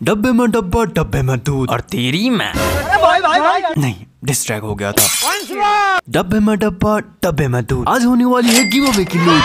डब्बे में डब्बा डब्बे में दूध। और तेरी मैं। नहीं डिस्ट्रैक्ट हो गया था। डब्बे में डब्बा डब्बे में दूध। आज होने वाली है गिव अवे की लूट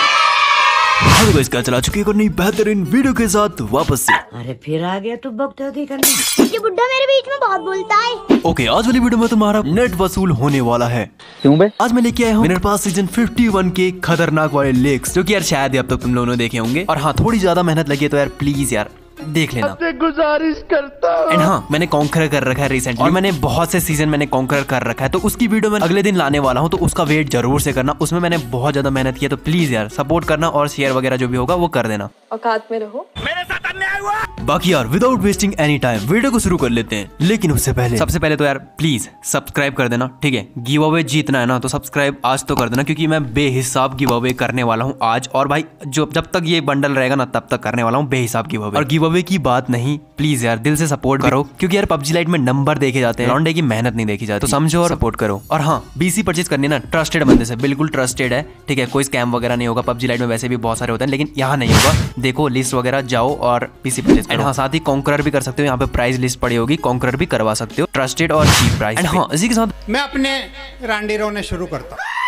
हेलो गाइस क्या चला चुकी है नई बेहतरीन वीडियो के साथ वापस से। अरे फिर आ गया तू बकचोदी करने। ये बुड्ढा मेरे बीच में बहुत बोलता है। ओके आज वाली वीडियो में तुम्हारा नेट वसूल होने वाला है। क्यों बे? आज मैं लेके आया हूँ मेरे पास सीज़न 51 के खतरनाक वाले लेक्स जो कि यार शायद अब तक तुम लोगों ने देखे होंगे। और हाँ थोड़ी ज़्यादा मेहनत लगी है तो यार प्लीज़ यार। देख लेना। गुजारिश करता एंड हाँ मैंने कॉन्कर कर रखा है रिसेंटली और मैंने बहुत से सीज़न मैंने कॉन्कर कर रखा है। तो उसकी वीडियो मैं अगले दिन लाने वाला हूँ तो उसका वेट ज़रूर से करना। उसमें मैंने बहुत ज़्यादा मेहनत किया है तो प्लीज़ यार सपोर्ट करना और शेयर वगैरह जो भी होगा वो कर देना। औकात में रहो। बाकी यार without wasting any time video को शुरू कर लेते हैं। लेकिन उससे पहले सबसे पहले तो यार प्लीज़ सब्सक्राइब कर देना ठीक है? गिव अवे जीतना है ना तो सब्सक्राइब आज तो कर देना क्योंकि मैं बेहिसाब गिव अवे करने वाला हूँ आज। और भाई जो जब तक ये बंडल रहेगा ना तब तक करने वाला हूँ बेहिसाब गिव अवे और गिव अवे की बात नहीं प्लीज़ यार दिल से सपोर्ट करो क्योंकि यार पबजी लाइट में नंबर देखे जाते हैं। लॉन्डे की मेहनत नहीं देखी जाती। तो समझो और सपोर्ट करो। और हाँ बीसी परचेज करनी है ना ट्रस्टेड बंदे से बिल्कुल ट्रस्टेड है ठीक है? कोई स्कैम वगैरह नहीं होगा पब्जी लाइट में वैसे भी बहुत सारे होते हैं लेकिन यहाँ नहीं होगा। देखो लिस्ट वगैरह जाओ और पीसी परचेज एंड हाँ साथ ही कॉन्करर भी कर सकते हो यहाँ पे प्राइस लिस्ट पड़ी होगी कॉन्करर भी करवा सकते हो। ट्रस्टेड और चीप प्राइस एंड हाँ इसी के साथ मैं अपने रानी रोने शुरू करता हूँ।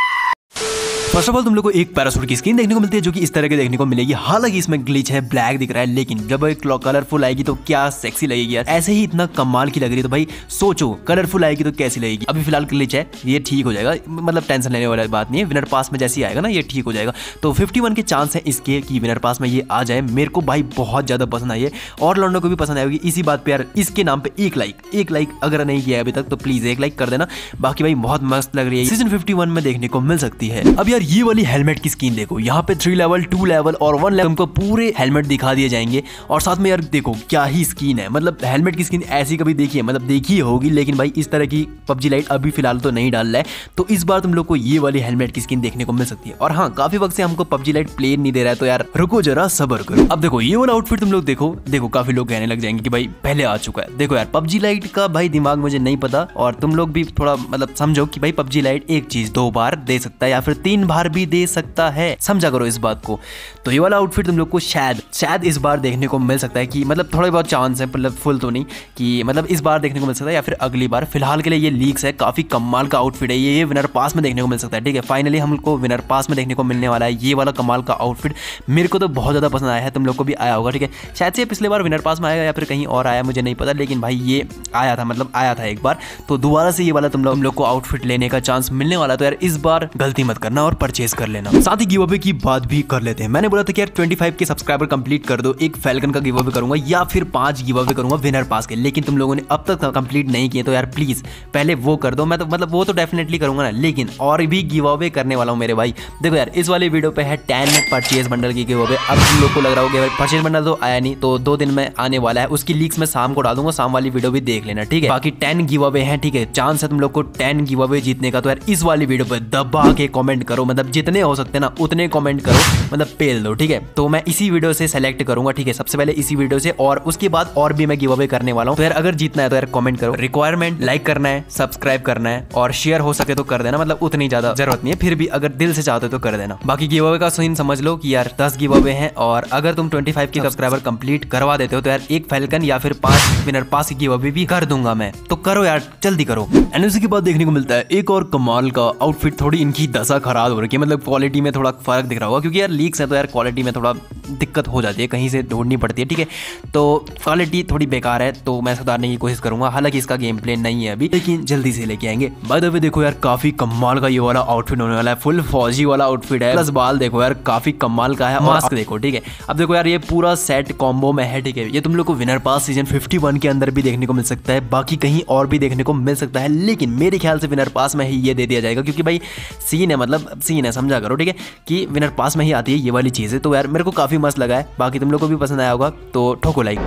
फ़र्स्ट ऑफ़ ऑल तुम लोग को एक पैरासूट की स्क्रीन देखने को मिलती है, जो कि इस तरह के देखने को मिलेगी। हालाँकि इसमें ग्लिच है ब्लैक दिख रहा है, लेकिन जब एक कलरफुल आएगी तो क्या सेक्सी लगेगी यार? ऐसे ही इतना कमाल की लग रही है तो भाई सोचो कलरफुल आएगी तो कैसी लगेगी? अभी फ़िलहाल ग्लिच है, ये ठीक हो जाएगा। मतलब टेंशन लेने वाली बात नहीं है विनर पास में जैसे आएगा ना, ये ठीक हो जाएगा। तो फिफ्टी के चांस है इसके कि विनर पास में ये आ जाए। मेरे को भाई बहुत ज़्यादा पसंद आई है, और लॉन्डो को भी पसंद आएगी इसी बात पर यार, इसके नाम पर एक लाइक एक लाइक अगर नहीं किया अभी तक तो प्लीज़ एक लाइक कर देना। बाकी भाई बहुत मस्त लग रही है। सीज़न 51 में देखने को मिल सकती है। अब यार ये वाली हेलमेट की स्किन देखो। यहाँ पे थ्री लेवल टू लेवल और वन लेवल तुमको पूरे हेलमेट दिखा दिए जाएँगे। और साथ में यार देखो, क्या ही स्किन है। मतलब हेलमेट की स्किन ऐसी कभी देखी है? मतलब देखी होगी, लेकिन भाई इस तरह की पबजी लाइट अभी फ़िलहाल तो नहीं डाल रहा है। तो इस बार तुम लोग को ये वाली हेलमेट की स्किन देखने को मिल सकती है। और हाँ काफ़ी वक्त से हमको पबजी लाइट प्लेन नहीं दे रहा है तो यार रुको जरा, सबर करो। अब देखो, ये वाला आउटफिट तुम लोग देखो। देखो, काफ़ी लोग कहने लग जाएँगे कि भाई पहले आ चुका है। देखो यार, पबजी लाइट का भाई दिमाग मुझे नहीं पता। और तुम लोग भी थोड़ा मतलब समझो कि भाई पबजी लाइट एक चीज़ दो बार दे सकता है या फिर तीन बार भी दे सकता है। समझा करो इस बात को। तो ये वाला आउटफिट तुम लोग को शायद शायद इस बार देखने को मिल सकता है कि मतलब थोड़े बहुत चांस है मतलब फुल तो नहीं, कि मतलब इस बार देखने को मिल सकता है या फिर अगली बार। फ़िलहाल के लिए ये लीक्स है, काफ़ी कमाल का आउटफिट है। ये विनर पास में देखने को मिल सकता है, ठीक है? फाइनली हमको विनर पास में देखने को मिलने वाला है। ये वाला कमाल का आउटफिट मेरे को तो बहुत ज़्यादा पसंद आया है, तुम लोग को भी आया होगा, ठीक है? शायद से पिछले बार विनर पास में आएगा या फिर कहीं और आया, मुझे नहीं पता, लेकिन भाई ये आया था मतलब आया था एक बार। तो दोबारा से ये वाला तुम लोग को आउटफिट लेने का चांस मिलने वाला तो यार इस बार गलती मत करना और परचेज कर लेना। साथ ही गिव अवे की बात भी कर लेते हैं। मैंने बोला था कि यार 25 के सब्सक्राइबर कंप्लीट कर दो, एक फैल्कन का गिव अवे करूँगा या फिर पाँच गिव अवे करूँगा विनर पास के। लेकिन तुम लोगों ने अब तक कंप्लीट नहीं किए तो यार प्लीज़ पहले वो कर दो। मैं तो मतलब वो तो डेफिनेटली करूँगा ना, लेकिन और भी गिव अवे करने वाला हूँ मेरे भाई। देखो यार, इस वाले वीडियो पे है टेन परचेज बंडल की गिव अवे अब तुम लोग को लग रहा होगा परचेज बंडल तो आया नहीं तो दो दिन में आने वाला है। उसकी लीक्स में शाम को डाल दूँगा, शाम वाली वीडियो भी देख लेना, ठीक है? बाकी टेन गिव अवे है, ठीक है? चांस है तुम लोग को टेन गिव अवे जीतने का। तो यार इस वाली वीडियो पे दबा के कॉमेंट करो मतलब जितने हो सकते ना, उतने कमेंट करो मतलब पेल दो, ठीक है? तो मैं इसी वीडियो से सेलेक्ट करूँगा, ठीक है? सबसे पहले इसी वीडियो से और उसके बाद और भी मैं गिव अवे करने वाला हूँ। तो अगर जीतना है तो यार कमेंट करो। रिक्वायरमेंट लाइक करना है सब्सक्राइब करना है और शेयर हो सके तो कर देना मतलब उतनी ज़्यादा ज़रूरत नहीं है। फिर भी अगर दिल से चाहते तो कर देना। बाकी गिव अवे का सीन समझ लो कि यार दस गिव अवे हैं और अगर तुम 25 के सब्सक्राइबर कंप्लीट करवा देते हो तो यार एक फैलकन या फिर पाँच विनर पास की गिव अवे भी कर दूँगा मैं। तो करो यार, जल्दी करो। एंड के बाद देखने को मिलता है एक और कमाल का आउटफिट थोड़ी इनकी दशा खराब हो। रही है। मतलब क्वालिटी में थोड़ा फ़र्क दिख रहा होगा क्योंकि यार लीक्स है तो यार क्वालिटी में थोड़ा दिक्कत हो जाती है कहीं से ढूंढनी पड़ती है ठीक है? तो क्वालिटी थोड़ी बेकार है तो मैं सुधारने की कोशिश करूँगा। हालाँकि इसका गेम प्ले नहीं है अभी लेकिन जल्दी से लेके आएँगे। बाय द वे देखो यार काफ़ी कमाल का ये वाला आउटफिट होने वाला है। फुल फौजी वाला आउटफिट है। प्लस बाल देखो यार काफ़ी कमाल का है। मास्क देखो ठीक है? अब देखो यार ये पूरा सेट कॉम्बो में है ठीक है? ये तुम लोग को विनर पास सीज़न 51 के अंदर भी देखने को मिल सकता है। बाकी कहीं और भी देखने को मिल सकता है। लेकिन मेरे ख्याल से विनर पास में ही ये दे दिया जाएगा क्योंकि भाई सीन है मतलब सीन है, समझा करो, ठीक है? कि विनर पास में ही आती है ये वाली चीज़। है तो यार, मेरे को काफ़ी मस्त लगा है। बाकी तुम लोग को भी पसंद आया होगा तो ठोको लाइक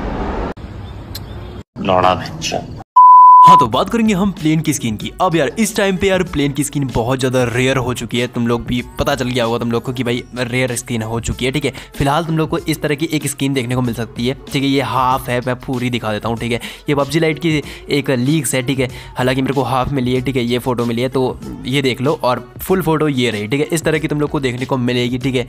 लौड़ा हाँ तो बात करेंगे हम प्लेन की स्किन की। अब यार इस टाइम पे यार प्लेन की स्किन बहुत ज़्यादा रेयर हो चुकी है। तुम लोग भी पता चल गया होगा तुम लोग को कि भाई रेयर स्किन हो चुकी है ठीक है? फ़िलहाल तुम लोग को इस तरह की एक स्किन देखने को मिल सकती है। ठीक है ये हाफ़ है मैं पूरी दिखा देता हूँ ठीक है? ये पबजी लाइट की एक लीक्स है ठीक है? हालाँकि मेरे को हाफ़ मिली है ठीक है? ये फ़ोटो मिली है तो ये देख लो और फुल फ़ोटो ये रही ठीक है? इस तरह की तुम लोग को देखने को मिलेगी ठीक है?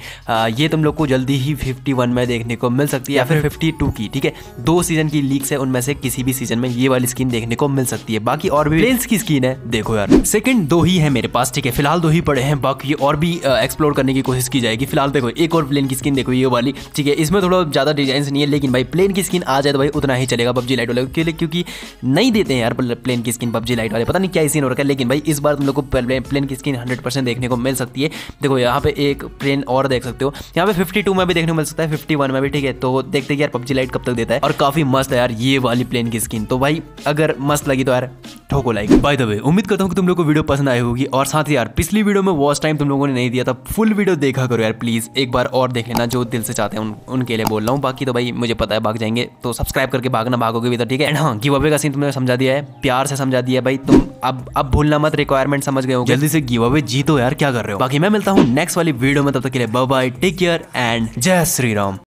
ये तुम लोग को जल्दी ही फिफ्टी में देखने को मिल सकती है या फिर फिफ्टी की ठीक है? दो सीज़न की लीक्स है उनमें से किसी भी सीज़न में ये वाली स्किन देखने को मिल सकती है। बाकी और भी प्लेन्स की स्किन है। देखो यार। सेकंड दो ही है मेरे पास, ठीक है? फ़िलहाल दो ही पड़े हैं। बाकी और भी एक्सप्लोर करने की कोशिश की जाएगी। फ़िलहाल देखो, एक और प्लेन की स्किन देखो, ये वाली। ठीक है, इसमें थोड़ा ज़्यादा डिज़ाइन नहीं है, लेकिन भाई प्लेन की स्किन आ जाए तो भाई उतना ही चलेगा पबजी लाइट वाले के लिए क्योंकि नहीं देते हैं यार प्लेन की स्किन पबजी लाइट वाले। पता नहीं क्या सीन हो रखा है, लेकिन भाई इस बार तुम लोग को प्लेन की स्किन हंड्रेड देखने को मिल सकती है। देखो, यहाँ पे एक प्लेन और देख सकते हो। यहाँ पे फिफ्टी में भी देखने को मिल सकता है फिफ्टी में भी, ठीक है? तो देखते यार पबजी लाइट कब तक देता है। और काफ़ी मस्त है यार, ये वाली प्लेन की स्किन तो भाई, अगर मस्त लगी तो यार ठोको लाइक बाय द वे उम्मीद करता हूँ कि तुम लोग को वीडियो पसंद आई होगी और साथ ही यार पिछली वीडियो में वॉच टाइम तुम लोगों ने नहीं दिया था फुल वीडियो देखा करो यार प्लीज़ एक बार और देख लेना जो दिल से चाहते हैं उन, उनके लिए बोल रहा हूँ। बाकी तो भाई मुझे पता है भाग जाएँगे तो सब्सक्राइब करके भागना भागोगे भी तो ठीक है। हाँ गिव अवे का सीन तुमने समझा दिया है प्यार से समझा दिया भाई। तुम अब अब भूलना मत रिक्वायरमेंट समझ गए हो जल्दी से गिव अवे जीतो यार क्या कर रहे हो? बाकी मैं मिलता हूँ नेक्स्ट वाली वीडियो में तब तक के लिए बाय टेक केयर एंड जय श्री राम।